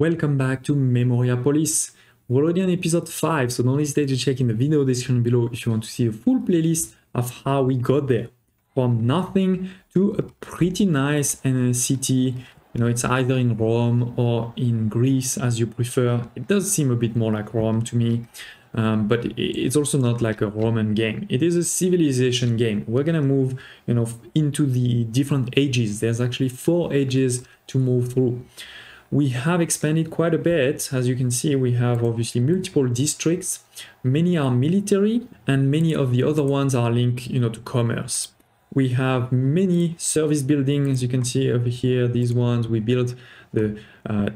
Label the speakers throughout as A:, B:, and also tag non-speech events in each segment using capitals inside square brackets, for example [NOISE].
A: Welcome back to Memoriapolis. We're already on episode 5, so don't hesitate to check in the video description below if you want to see a full playlist of how we got there. From nothing to a pretty nice city. You know, it's either in Rome or in Greece as you prefer. It does seem a bit more like Rome to me. Um, but it's also not like a Roman game. It is a civilization game. We're gonna move, you know, into the different ages. There's actually four ages to move through we have expanded quite a bit. As you can see, we have obviously multiple districts. Many are military and many of the other ones are linked, you know, to commerce. We have many service buildings, as you can see over here, these ones. We built the uh,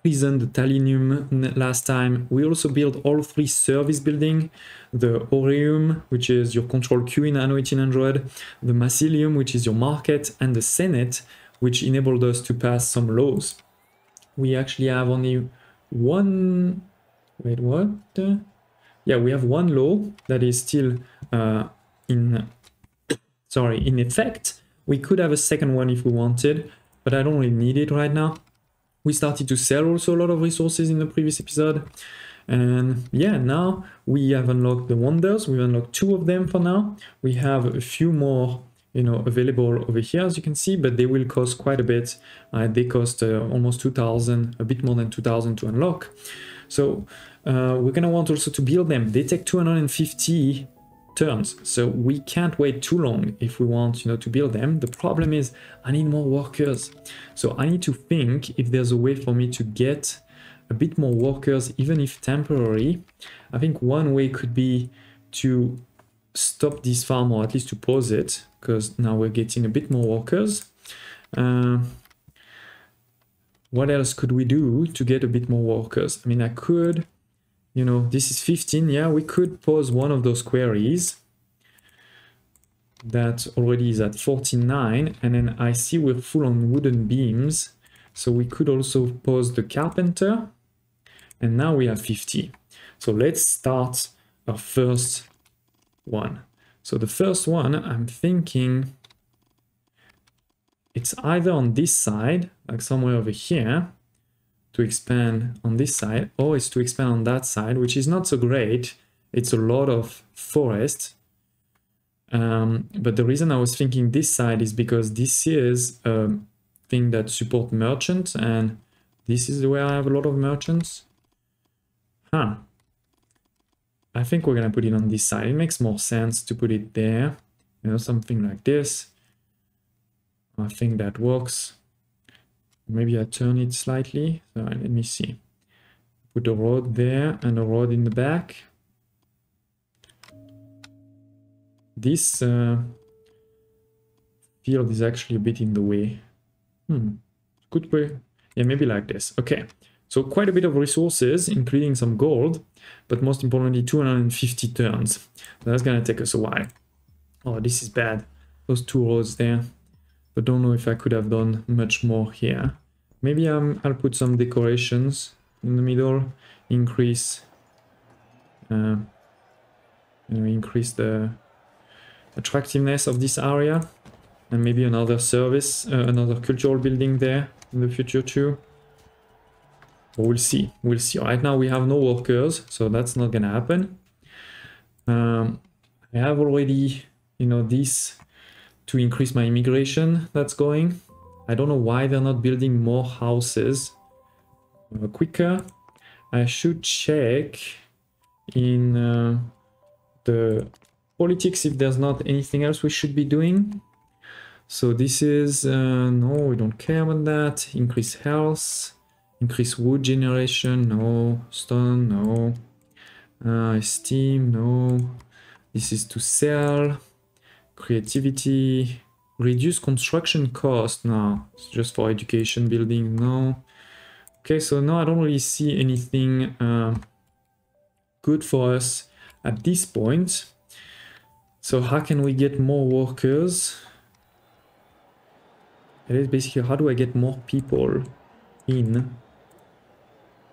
A: prison, the Tullianum last time. We also built all three service building, the Aureum, which is your control queue in Anno 1800, the Macellum, which is your market, and the Senate, which enabled us to pass some laws we actually have only one wait what? Yeah we have one law that is still uh, in sorry in effect. We could have a second one if we wanted but i don't really need it right now. We started to sell also a lot of resources in the previous episode. And yeah now we have unlocked the wonders. We've unlocked two of them for now. We have a few more you know available over here as you can see but they will cost quite a bit. Uh, they cost uh, almost 2000 a bit more than 2000 to unlock. So uh, we're gonna want also to build them. They take 250 turns so we can't wait too long if we want you know to build them. The problem is i need more workers. So i need to think if there's a way for me to get a bit more workers even if temporary. I think one way could be to stop this farm or at least to pause it because now we're getting a bit more workers. Uh, what else could we do to get a bit more workers? I mean, I could, you know, this is 15. Yeah, we could pause one of those quarries that already is at 49. And then I see we're full on wooden beams. So we could also pause the carpenter. And now we have 50. So let's start our first one. So the first one, I'm thinking it's either on this side, like somewhere over here, to expand on this side, or it's to expand on that side, which is not so great. It's a lot of forest. Um, but the reason I was thinking this side is because this is a thing that support merchants, and this is where I have a lot of merchants. Huh. I think we're gonna put it on this side. It makes more sense to put it there, you know, something like this. I think that works. Maybe I turn it slightly. So let me see. Put a road there and a road in the back. This uh, field is actually a bit in the way. Hmm, good way. Yeah, maybe like this. Okay, so quite a bit of resources, including some gold but most importantly 250 turns. That's gonna take us a while. Oh, this is bad. Those two roads there. But don't know if I could have done much more here. Maybe um, I'll put some decorations in the middle, increase, uh, increase the attractiveness of this area, and maybe another service, uh, another cultural building there in the future too we'll see. We'll see. Right now we have no workers so that's not gonna happen. Um, I have already you know this to increase my immigration that's going. I don't know why they're not building more houses uh, quicker. I should check in uh, the politics if there's not anything else we should be doing. So this is uh, no we don't care about that. Increase health Increase wood generation, no. Stone, no. Uh, steam, no. This is to sell. Creativity. Reduce construction cost, no. It's just for education building, no. Okay, so no, I don't really see anything uh, good for us at this point. So how can we get more workers? It is basically how do I get more people in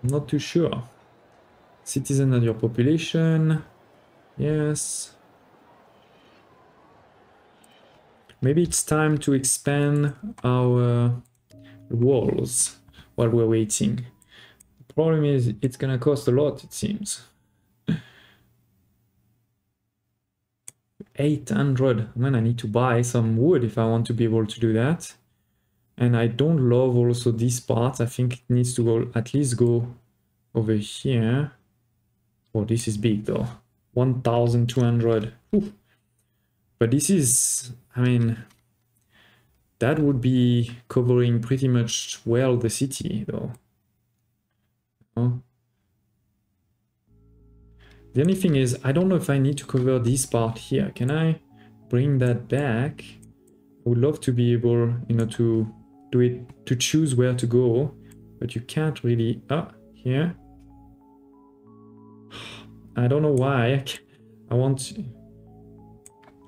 A: Not too sure. Citizen and your population. Yes. Maybe it's time to expand our walls while we're waiting. The problem is it's gonna cost a lot, it seems. 800. I mean, I need to buy some wood if I want to be able to do that. And I don't love also this part. I think it needs to go at least go over here. Oh, this is big though. 1,200. But this is, I mean, that would be covering pretty much well the city though. Oh. The only thing is, I don't know if I need to cover this part here. Can I bring that back? I would love to be able, you know, to do it, to choose where to go, but you can't really, ah, here. I don't know why. I want,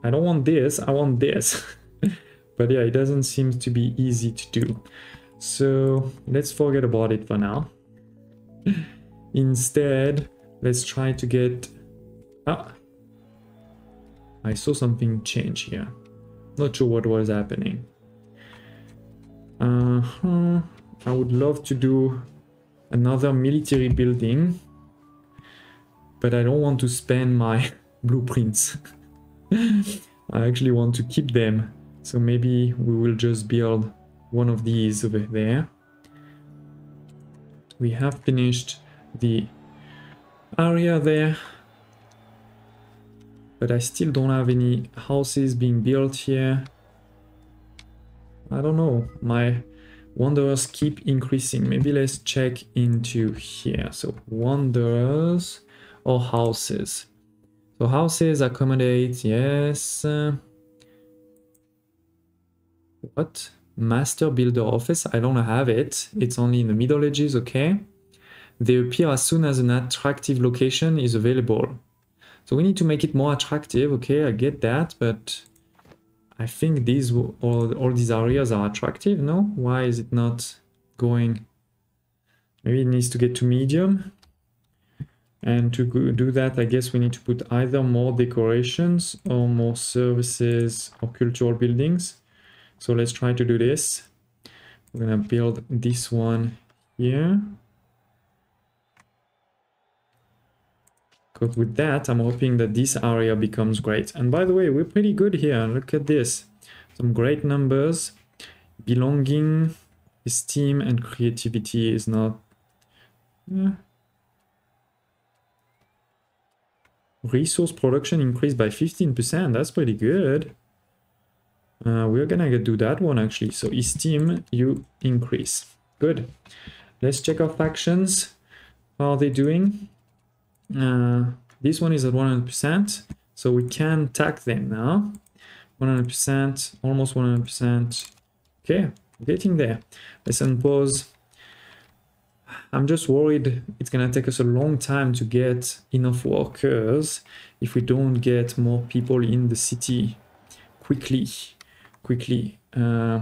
A: I don't want this, I want this. [LAUGHS] but yeah, it doesn't seem to be easy to do. So let's forget about it for now. [LAUGHS] Instead, let's try to get... Ah! I saw something change here. Not sure what was happening. Uh -huh. I would love to do another military building, but I don't want to spend my [LAUGHS] blueprints. [LAUGHS] I actually want to keep them, so maybe we will just build one of these over there. We have finished the area there. But I still don't have any houses being built here. I don't know. My wanderers keep increasing. Maybe let's check into here. So wanderers or houses. So houses accommodate, yes. what? Master Builder Office? I don't have it. It's only in the Middle Ages, okay. They appear as soon as an attractive location is available. So we need to make it more attractive. Okay, I get that, but I think these all, all these areas are attractive, no? Why is it not going? Maybe it needs to get to medium. And to do that, I guess we need to put either more decorations or more services or cultural buildings. So let's try to do this. We're gonna build this one here. Because with that, I'm hoping that this area becomes great. And by the way, we're pretty good here. Look at this. Some great numbers. Belonging, esteem, and creativity is not... Yeah. Resource production increased by 15%. That's pretty good. Uh, we're gonna do that one actually. So esteem, you increase. Good. Let's check our factions. How are they doing? Uh, this one is at 100%, so we can tag them now. 100%, almost 100%. Okay, getting there. Let's unpause. I'm just worried it's gonna take us a long time to get enough workers if we don't get more people in the city quickly, quickly. Uh,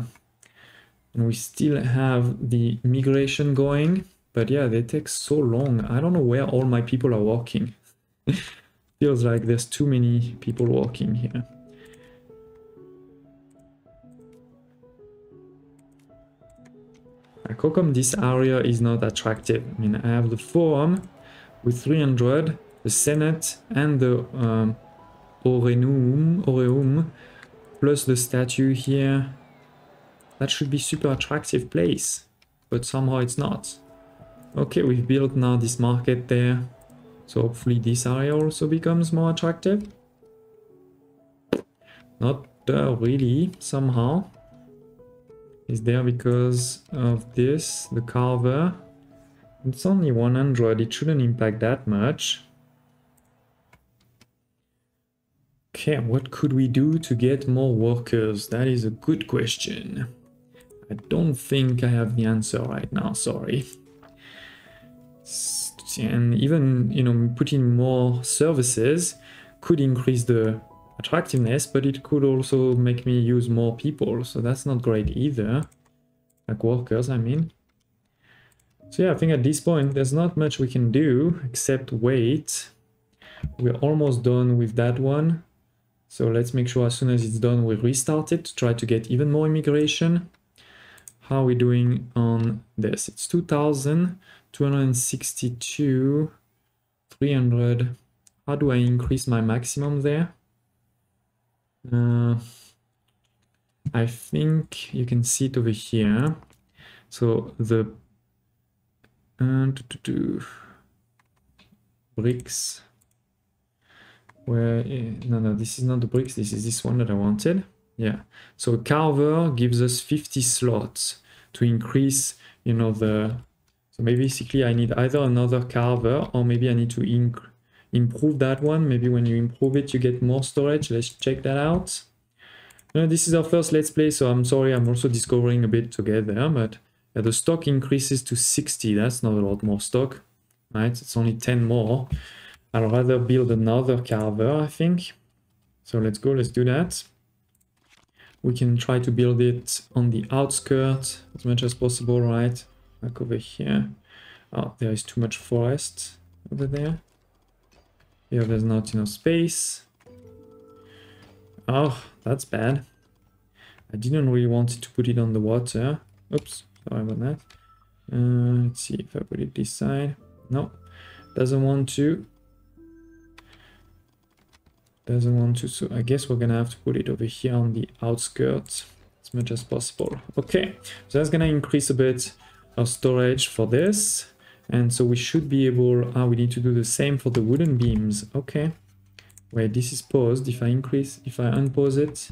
A: and we still have the migration going. But yeah, they take so long. I don't know where all my people are walking. [LAUGHS] Feels like there's too many people walking here. How come this area is not attractive? I mean, I have the forum with 300, the Senate and the um, Aureum, Aureum, plus the statue here. That should be super attractive place, but somehow it's not. Okay, we've built now this market there. So hopefully this area also becomes more attractive. Not uh, really, somehow. Is there because of this, the carver? It's only 100, it shouldn't impact that much. Okay, what could we do to get more workers? That is a good question. I don't think I have the answer right now, sorry and even you know putting more services could increase the attractiveness but it could also make me use more people. So that's not great either. Like workers i mean. So yeah i think at this point there's not much we can do except wait. We're almost done with that one. So let's make sure as soon as it's done we restart it to try to get even more immigration. How are we doing on this? It's 2000 262, 300. How do I increase my maximum there? Uh, I think you can see it over here. So the uh, to do bricks where no no this is not the bricks this is this one that I wanted yeah so carver gives us 50 slots to increase you know the so maybe basically I need either another carver or maybe I need to improve that one maybe when you improve it you get more storage let's check that out this is our first let's play so I'm sorry I'm also discovering a bit together but yeah, the stock increases to 60 that's not a lot more stock right it's only 10 more I'll rather build another carver, I think. So let's go, let's do that. We can try to build it on the outskirts as much as possible, right? Like over here. Oh, there is too much forest over there. Here there's not enough space. Oh, that's bad. I didn't really want to put it on the water. Oops, sorry about that. Uh, let's see if I put it this side. No, doesn't want to doesn't want to so i guess we're gonna have to put it over here on the outskirts as much as possible okay so that's gonna increase a bit storage for this. And so we should be able ah we need to do the same for the wooden beams. Okay. Wait this is paused. If i increase if i unpause it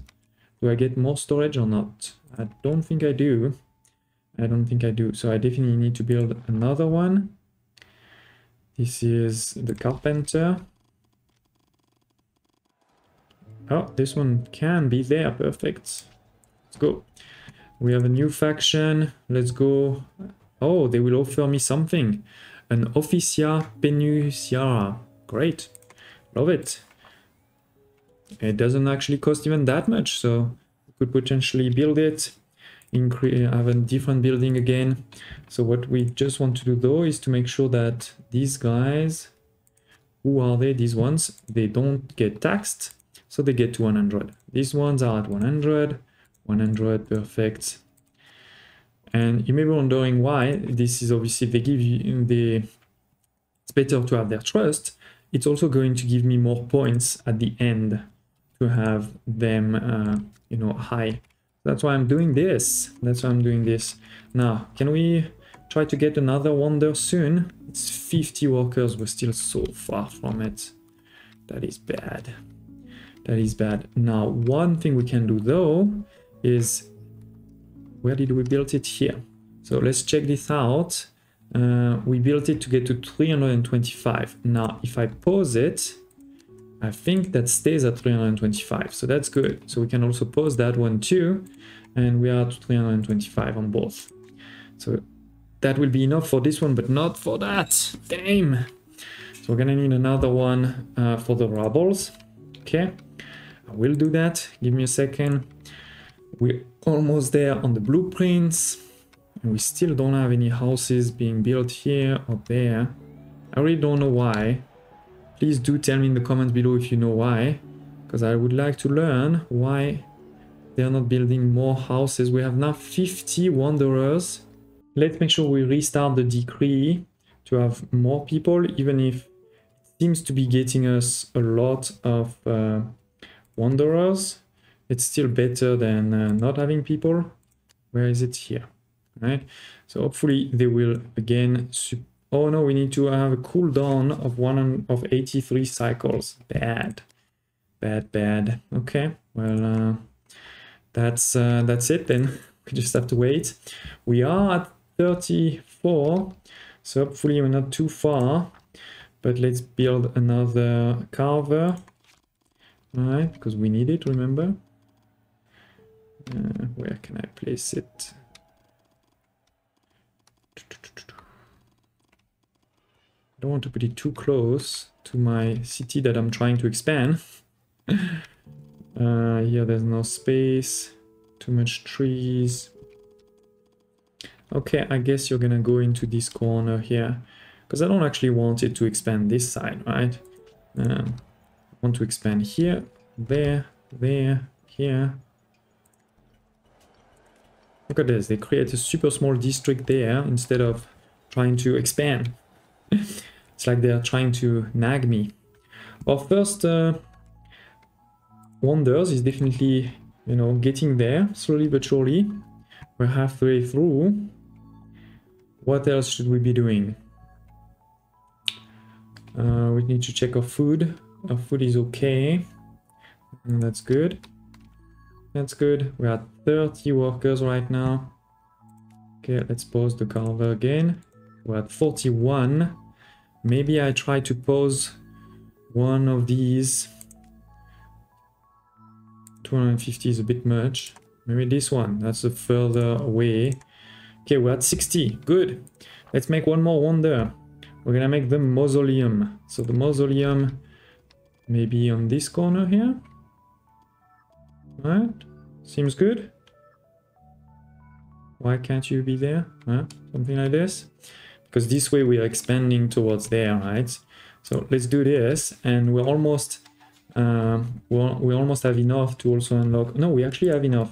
A: do i get more storage or not? I don't think i do. I don't think i do. So i definitely need to build another one. This is the carpenter. Oh, this one can be there. Perfect. Let's go. We have a new faction. Let's go. Oh, they will offer me something. An Officia Penusiara. Great. Love it. It doesn't actually cost even that much, so we could potentially build it. Increase, have a different building again. So what we just want to do though is to make sure that these guys, who are they, these ones, they don't get taxed so they get to 100. These ones are at 100, 100, perfect. And you may be wondering why. This is obviously they give you the. It's better to have their trust. It's also going to give me more points at the end to have them, uh, you know, high. That's why I'm doing this. That's why I'm doing this. Now, can we try to get another wonder soon? It's 50 workers. We're still so far from it. That is bad. That is bad. Now, one thing we can do though is, where did we build it here? So let's check this out. Uh, we built it to get to 325. Now, if I pause it, I think that stays at 325. So that's good. So we can also pause that one too. And we are at 325 on both. So that will be enough for this one, but not for that. Damn. So we're gonna need another one uh, for the rubbles. Okay. I will do that. Give me a second. We're almost there on the blueprints. And we still don't have any houses being built here or there. I really don't know why. Please do tell me in the comments below if you know why. Because I would like to learn why they're not building more houses. We have now 50 wanderers. Let's make sure we restart the decree to have more people, even if it seems to be getting us a lot of uh, wanderers, it's still better than uh, not having people. Where is it here? Right. So hopefully they will again. Oh no, we need to have a cooldown of one of 83 cycles. Bad, bad, bad. Okay. Well, uh, that's uh, that's it then. [LAUGHS] We just have to wait. We are at 34, so hopefully we're not too far. But let's build another carver. Alright, because we need it, remember? Uh, where can I place it? I don't want to put it too close to my city that I'm trying to expand. [LAUGHS] uh, here there's no space, too much trees. Okay, I guess you're gonna go into this corner here because I don't actually want it to expand this side, right? Um, want to expand here, there, there, here. Look at this, they create a super small district there instead of trying to expand. [LAUGHS] it's like they're trying to nag me. Our first uh, wonders is definitely, you know, getting there slowly but surely. We're halfway through. What else should we be doing? Uh, we need to check our food. Our food is okay. And that's good. That's good. We're at 30 workers right now. Okay, let's pause the carver again. We're at 41. Maybe I try to pause one of these. 250 is a bit much. Maybe this one. That's a further away. Okay, we're at 60. Good. Let's make one more wonder. We're gonna make the mausoleum. So the mausoleum maybe on this corner here. Right? Seems good. Why can't you be there? Huh? Something like this. Because this way we are expanding towards there, right? So let's do this and we're almost um, we'll, we almost have enough to also unlock. No, we actually have enough.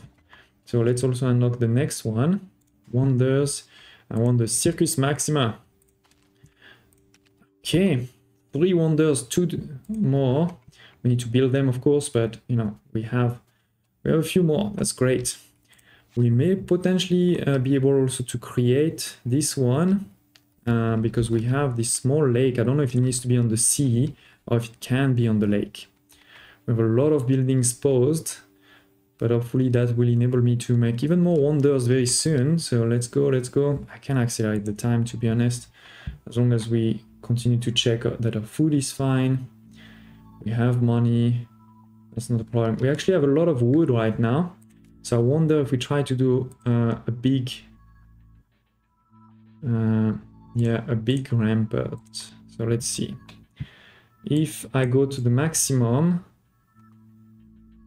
A: So let's also unlock the next one. Wonders. I want the Circus Maxima. Okay, three wonders, two more. We need to build them, of course, but you know we have we have a few more. That's great. We may potentially uh, be able also to create this one uh, because we have this small lake. I don't know if it needs to be on the sea or if it can be on the lake. We have a lot of buildings posed, but hopefully that will enable me to make even more wonders very soon. So let's go, let's go. I can accelerate the time to be honest, as long as we continue to check that our food is fine. We have money. That's not a problem. We actually have a lot of wood right now. So I wonder if we try to do uh, a big, uh, yeah, a big rampart. So let's see. If I go to the maximum,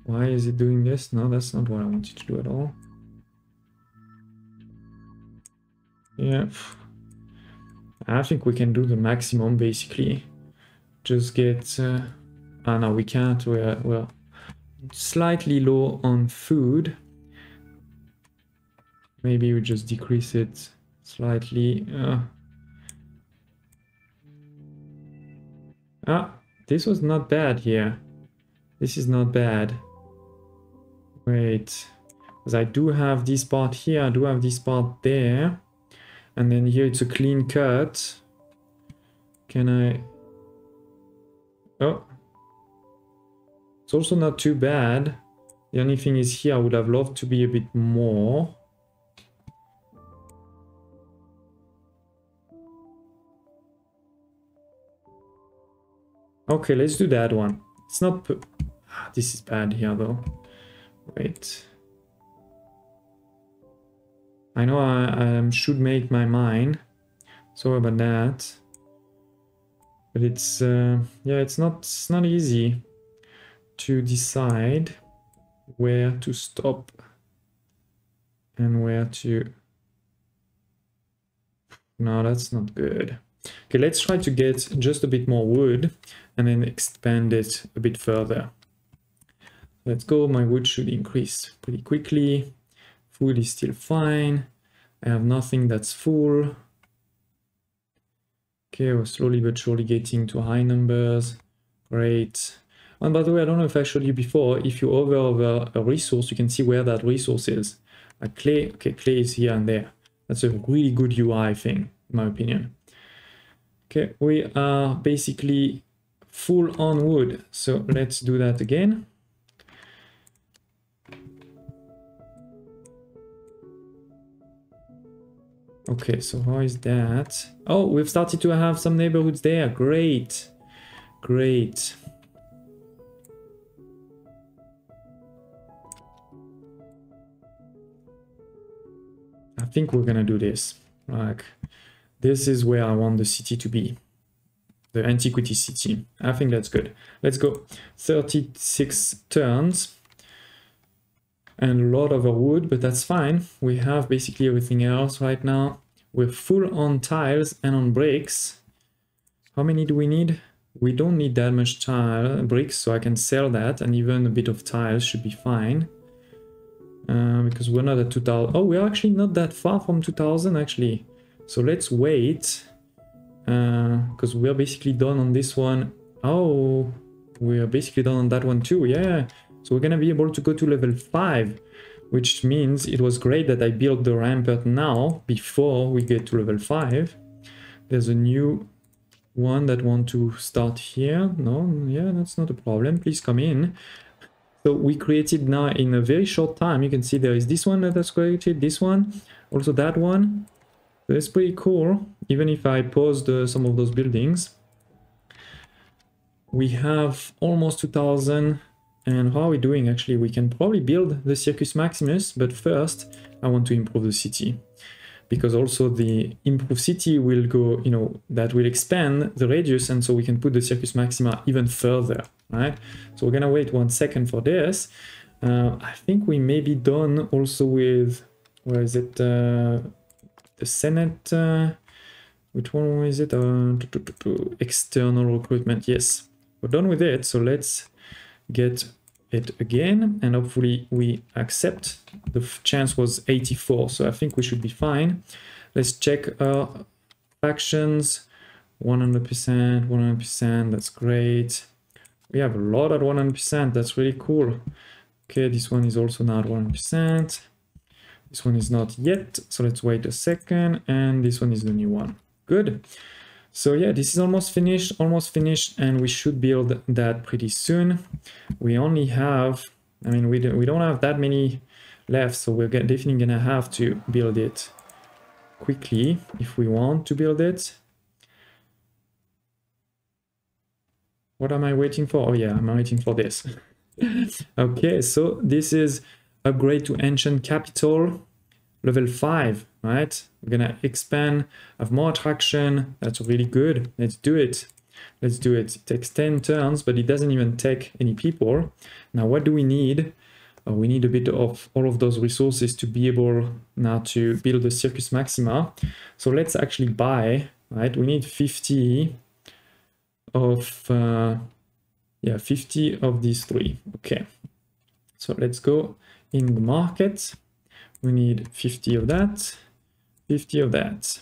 A: why is it doing this? No, that's not what I wanted to do at all. Yeah, I think we can do the maximum basically. Just get... Uh, ah, no, we can't. We're, we're slightly low on food. Maybe we just decrease it slightly. Uh. Ah, this was not bad here. This is not bad. Wait, because I do have this part here, I do have this part there. And then here it's a clean cut. Can I... Oh. It's also not too bad. The only thing is here I would have loved to be a bit more. Okay, let's do that one. It's not... Ah, this is bad here though. Wait. I know I, I should make my mind. Sorry about that. But it's, uh, yeah, it's not, it's not easy to decide where to stop and where to... No, that's not good. Okay, let's try to get just a bit more wood and then expand it a bit further. Let's go, my wood should increase pretty quickly. Food is still fine. I have nothing that's full. Okay, we're slowly but surely getting to high numbers. Great. And by the way, I don't know if I showed you before, if you hover over a resource, you can see where that resource is. Like clay, okay, clay is here and there. That's a really good UI thing, in my opinion. Okay, we are basically full on wood. So let's do that again. Okay, so how is that? Oh, we've started to have some neighborhoods there. Great. Great. I think we're gonna do this. Like, this is where I want the city to be. The antiquity city. I think that's good. Let's go. 36 turns and a lot of wood, but that's fine. We have basically everything else right now. We're full on tiles and on bricks. How many do we need? We don't need that much tile bricks, so I can sell that, and even a bit of tiles should be fine. Uh, because we're not at 2000. Oh, we're actually not that far from 2000, actually. So let's wait because uh, we're basically done on this one. Oh, we're basically done on that one too. Yeah. So we're gonna be able to go to level five, which means it was great that I built the rampart now before we get to level five. There's a new one that want to start here. No, yeah, that's not a problem. Please come in. So we created now in a very short time. You can see there is this one that has created, this one, also that one. It's pretty cool, even if I paused uh, some of those buildings. We have almost 2000 and how are we doing actually? We can probably build the Circus Maximus, but first I want to improve the city because also the improved city will go, you know, that will expand the radius and so we can put the Circus Maxima even further, right? So we're gonna wait one second for this. Uh, I think we may be done also with, where is it, uh, the Senate, uh, which one is it? Uh, external recruitment, yes. We're done with it, so let's get it again and hopefully we accept. The chance was 84 so i think we should be fine. Let's check our factions 100 percent 100 percent that's great. We have a lot at 100 percent that's really cool. Okay this one is also not 100 percent this one is not yet so let's wait a second and this one is the new one good so yeah, this is almost finished, almost finished, and we should build that pretty soon. We only have, I mean, we, don't, we don't have that many left, so we're definitely gonna have to build it quickly if we want to build it. What am I waiting for? Oh yeah, I'm waiting for this. [LAUGHS] okay, so this is upgrade to ancient capital level 5, right? We're gonna expand, have more attraction. That's really good. Let's do it. Let's do it. It takes 10 turns, but it doesn't even take any people. Now, what do we need? Uh, we need a bit of all of those resources to be able now to build the Circus Maxima. So let's actually buy, right? We need 50 of, uh, yeah, 50 of these three. Okay. So let's go in the market we need 50 of that, 50 of that.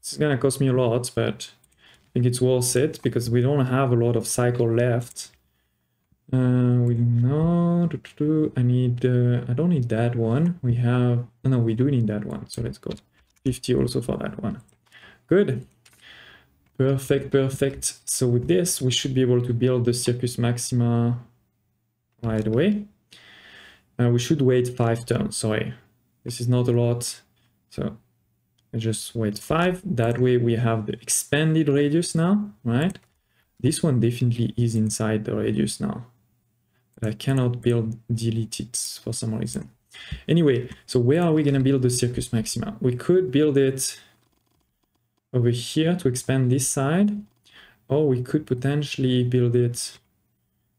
A: This is gonna cost me a lot, but I think it's worth it because we don't have a lot of cycle left. Uh, we know, I need, uh, I don't need that one. We have, oh no, we do need that one. So let's go 50 also for that one. Good. Perfect, perfect. So with this, we should be able to build the Circus Maxima right away. Uh, we should wait five turns, sorry. This is not a lot. So I just wait five. That way we have the expanded radius now, right? This one definitely is inside the radius now. But I cannot build delete it for some reason. Anyway, so where are we going to build the Circus Maxima? We could build it over here to expand this side. Or we could potentially build it...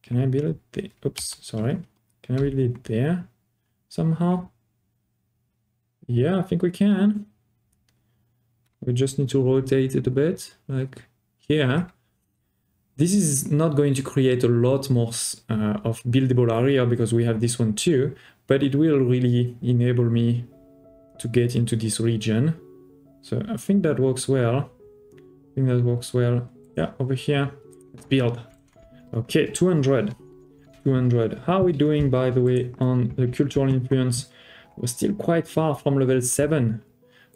A: Can I build it? Oops, sorry. Can I build it there somehow? Yeah, I think we can. We just need to rotate it a bit, like here. This is not going to create a lot more uh, of buildable area because we have this one too, but it will really enable me to get into this region. So I think that works well. I think that works well. Yeah, over here, let's build. Okay, 200. 200. How are we doing, by the way, on the cultural influence? We're still quite far from level 7.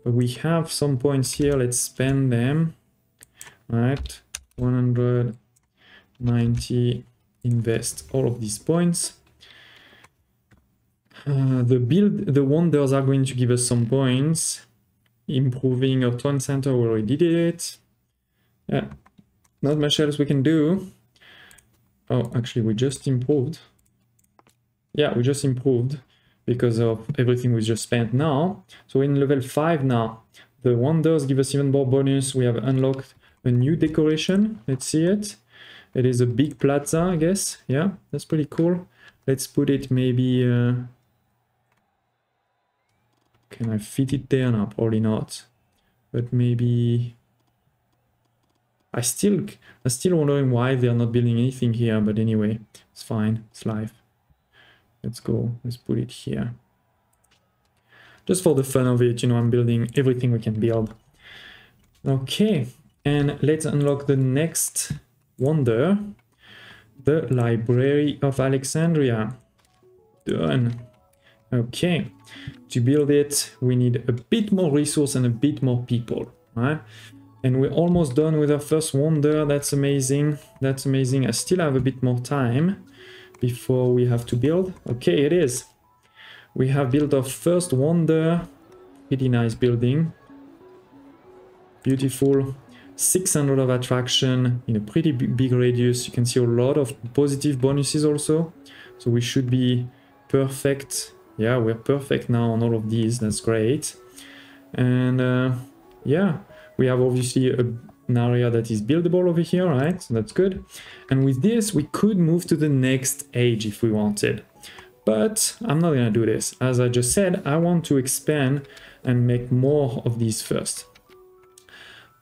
A: But we have some points here. Let's spend them. All right. 190. Invest all of these points. Uh, the build, the wonders are going to give us some points. Improving our town center, we already did it. Yeah, not much else we can do. Oh, actually, we just improved. Yeah, we just improved because of everything we just spent now. So in level 5 now, the wonders give us even more bonus. We have unlocked a new decoration. Let's see it. It is a big plaza, I guess. Yeah, that's pretty cool. Let's put it maybe... Uh... Can I fit it there? now? probably not. But maybe... I still, I'm still wondering why they're not building anything here, but anyway, it's fine, it's life. Let's go, let's put it here. Just for the fun of it, you know, I'm building everything we can build. Okay, and let's unlock the next wonder, the Library of Alexandria. Done. Okay, to build it, we need a bit more resource and a bit more people, right? And we're almost done with our first wonder. That's amazing. That's amazing. I still have a bit more time before we have to build. Okay, it is. We have built our first wonder. Pretty nice building. Beautiful. 600 of attraction in a pretty big radius. You can see a lot of positive bonuses also. So we should be perfect. Yeah, we're perfect now on all of these. That's great. And uh, yeah, we have obviously a, an area that is buildable over here, right? So that's good. And with this, we could move to the next age if we wanted. But I'm not gonna do this. As I just said, I want to expand and make more of these first.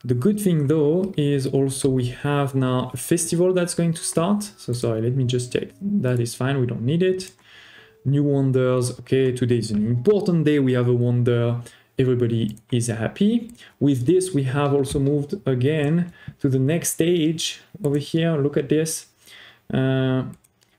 A: The good thing though is also we have now a festival that's going to start. So sorry, let me just check. That is fine, we don't need it. New wonders, okay, today is an important day, we have a wonder everybody is happy. With this, we have also moved again to the next stage over here. Look at this. Uh,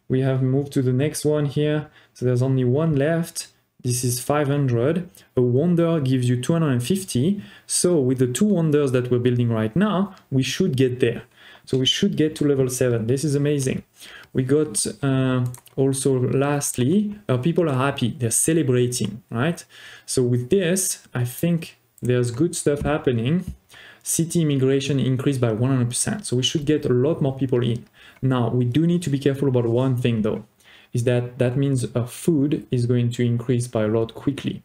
A: we have moved to the next one here. So there's only one left. This is 500. A wonder gives you 250. So with the two wonders that we're building right now, we should get there. So we should get to level 7. This is amazing. We got uh, also lastly, uh, people are happy. They're celebrating, right? So with this, I think there's good stuff happening. City immigration increased by 100%. So we should get a lot more people in. Now, we do need to be careful about one thing though, is that that means uh, food is going to increase by a lot quickly.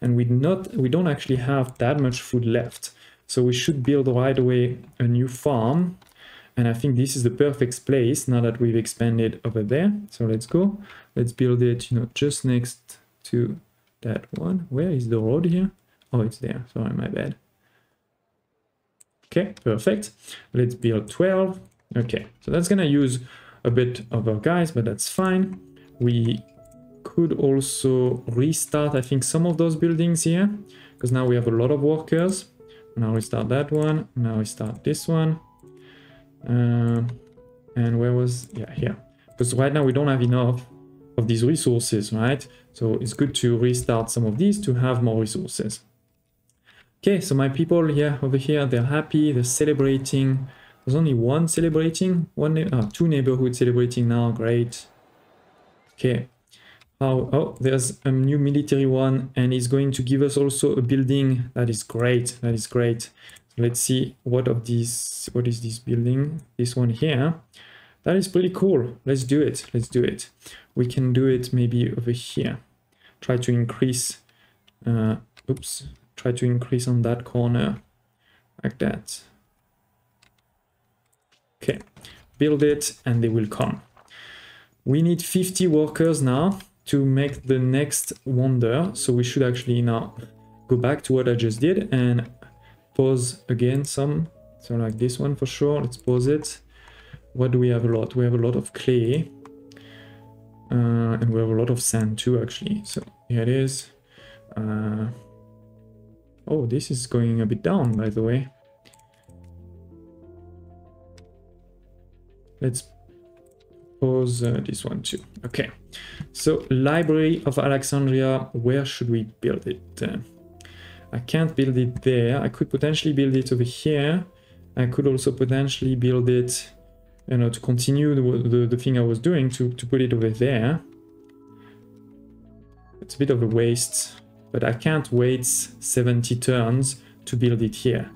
A: And we not we don't actually have that much food left. So we should build right away a new farm and I think this is the perfect place now that we've expanded over there. So let's go. Let's build it, you know, just next to that one. Where is the road here? Oh, it's there. Sorry, my bad. Okay, perfect. Let's build 12. Okay, so that's gonna use a bit of our guys, but that's fine. We could also restart, I think, some of those buildings here, because now we have a lot of workers. Now we start that one. Now we start this one. Uh, and where was, yeah, here. Because right now we don't have enough of these resources, right? So it's good to restart some of these to have more resources. Okay, so my people here, over here, they're happy, they're celebrating. There's only one celebrating, one, uh, two neighborhoods celebrating now, great. Okay, oh, oh, there's a new military one and it's going to give us also a building. That is great, that is great let's see what of these what is this building? This one here. That is pretty cool. Let's do it. Let's do it. We can do it maybe over here. Try to increase uh oops try to increase on that corner like that. Okay build it and they will come. We need 50 workers now to make the next wonder. So we should actually now go back to what i just did and pause again some. So like this one for sure. Let's pause it. What do we have a lot? We have a lot of clay. Uh, and we have a lot of sand too, actually. So here it is. Uh, oh, this is going a bit down, by the way. Let's pause uh, this one too. Okay. So Library of Alexandria, where should we build it? I can't build it there. I could potentially build it over here. I could also potentially build it, you know, to continue the, the, the thing I was doing, to, to put it over there. It's a bit of a waste, but I can't wait 70 turns to build it here.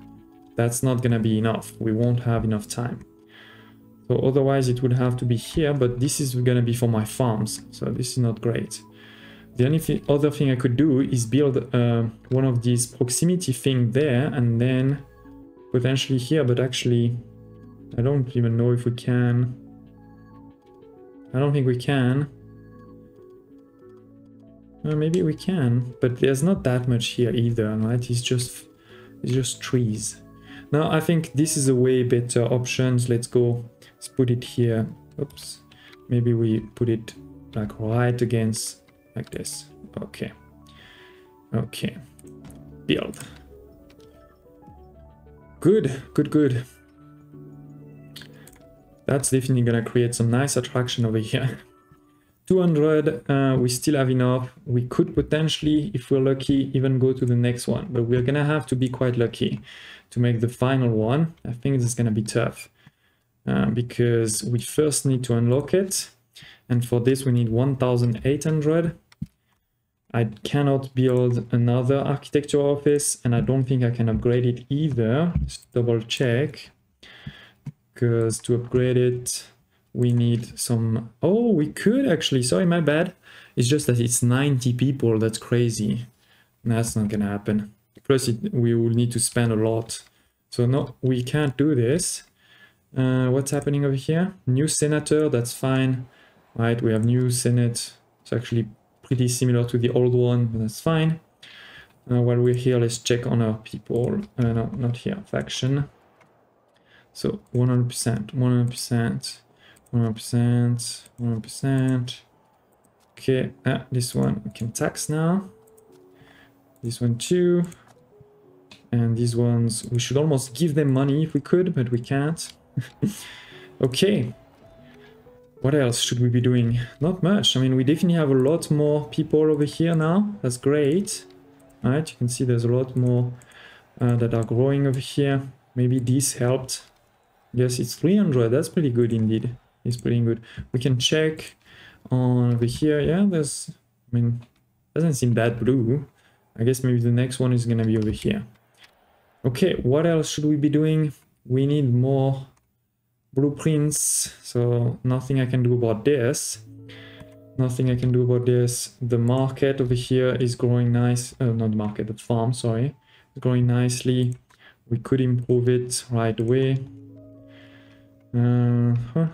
A: That's not gonna be enough. We won't have enough time. So otherwise it would have to be here, but this is gonna be for my farms. So this is not great. The only th other thing I could do is build uh, one of these proximity thing there and then potentially here, but actually I don't even know if we can. I don't think we can. Well, maybe we can, but there's not that much here either, right? It's just, it's just trees. Now I think this is a way better options. Let's go, let's put it here. Oops. Maybe we put it like right against like this. Okay. Okay. Build. Good, good, good. That's definitely gonna create some nice attraction over here. [LAUGHS] 200, uh, we still have enough. We could potentially, if we're lucky, even go to the next one, but we're gonna have to be quite lucky to make the final one. I think this is gonna be tough uh, because we first need to unlock it. And for this, we need 1,800. I cannot build another architecture office and I don't think I can upgrade it either. Let's double check because to upgrade it, we need some... Oh, we could actually. Sorry, my bad. It's just that it's 90 people. That's crazy. That's not gonna happen. Plus, it, we will need to spend a lot. So no, we can't do this. Uh, what's happening over here? New senator, that's fine. Right, we have new senate. It's actually pretty similar to the old one, but that's fine. Uh, while we're here, let's check on our people. Uh, no, not here, faction. So 100%, 100%. 100%, 100%. Okay, ah, this one we can tax now. This one too. And these ones, we should almost give them money if we could, but we can't. [LAUGHS] okay. What else should we be doing? Not much. I mean, we definitely have a lot more people over here now. That's great. All right, you can see there's a lot more uh, that are growing over here. Maybe this helped. Yes, it's 300. That's pretty good indeed It's pretty good. We can check on over here. Yeah, there's, I mean, doesn't seem that blue. I guess maybe the next one is going to be over here. Okay, what else should we be doing? We need more blueprints. So nothing I can do about this. Nothing I can do about this. The market over here is growing nice. Uh, not the market, the farm, sorry. It's growing nicely. We could improve it right away. Uh, huh.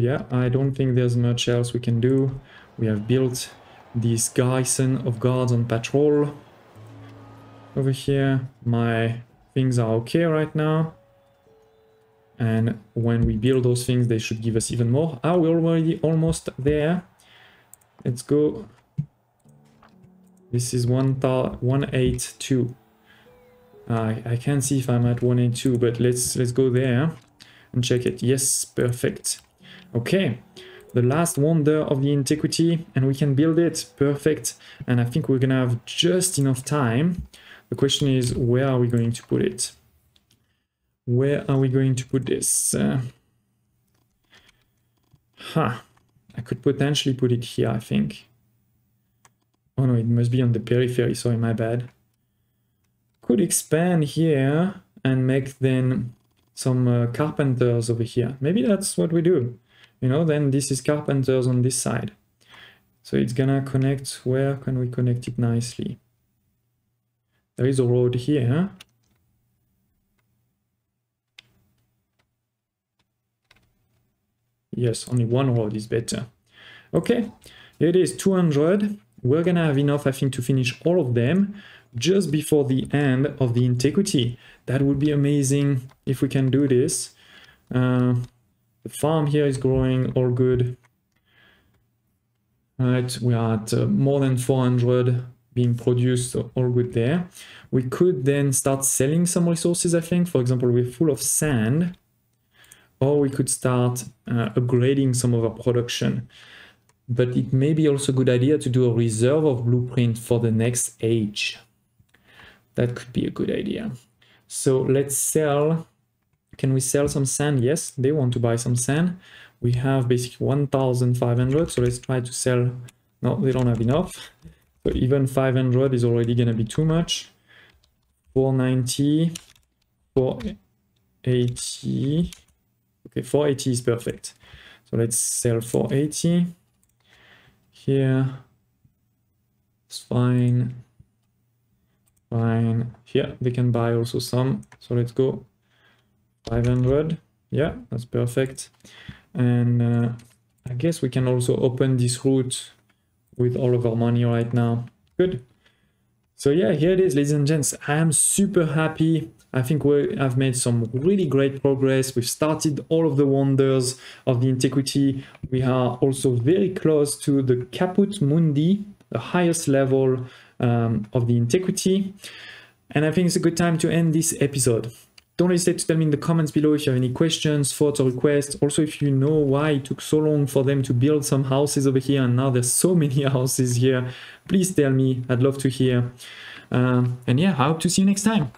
A: Yeah, I don't think there's much else we can do. We have built this garrison of guards on patrol. Over here, my things are okay right now. And when we build those things, they should give us even more. Are we're already almost there. Let's go. This is 182. Uh, I can't see if I'm at 182, but let's let's go there and check it. Yes, perfect. Okay, the last wonder of the antiquity and we can build it. Perfect. And I think we're gonna have just enough time. The question is, where are we going to put it? Where are we going to put this? Uh, huh. I could potentially put it here, I think. Oh no, it must be on the periphery, sorry, my bad. Could expand here and make then some uh, carpenters over here. Maybe that's what we do. You know, then this is carpenters on this side. So it's gonna connect, where can we connect it nicely? There is a road here. Yes, only one road is better. Okay, it is 200. We're gonna have enough, I think, to finish all of them just before the end of the antiquity. That would be amazing if we can do this. Uh, the farm here is growing all good. All right, we are at uh, more than 400 being produced, so all good there. We could then start selling some resources, I think. For example, we're full of sand. Or we could start uh, upgrading some of our production. But it may be also a good idea to do a reserve of blueprint for the next age. That could be a good idea. So let's sell. Can we sell some sand? Yes, they want to buy some sand. We have basically 1,500. So let's try to sell. No, they don't have enough. So even 500 is already going to be too much. 490, 480. Okay, 480 is perfect. So let's sell 480. Here, it's fine. Fine. Here they can buy also some. So let's go 500. Yeah, that's perfect. And uh, I guess we can also open this route with all of our money right now. Good. So yeah, here it is, ladies and gents. I am super happy. I think we have made some really great progress. We've started all of the wonders of the antiquity. We are also very close to the Caput Mundi, the highest level um, of the antiquity. And I think it's a good time to end this episode. don't hesitate to tell me in the comments below if you have any questions, thoughts, or requests. Also, if you know why it took so long for them to build some houses over here and now there's so [LAUGHS] many houses here, please tell me. I'd love to hear. Um, and yeah, I hope to see you next time.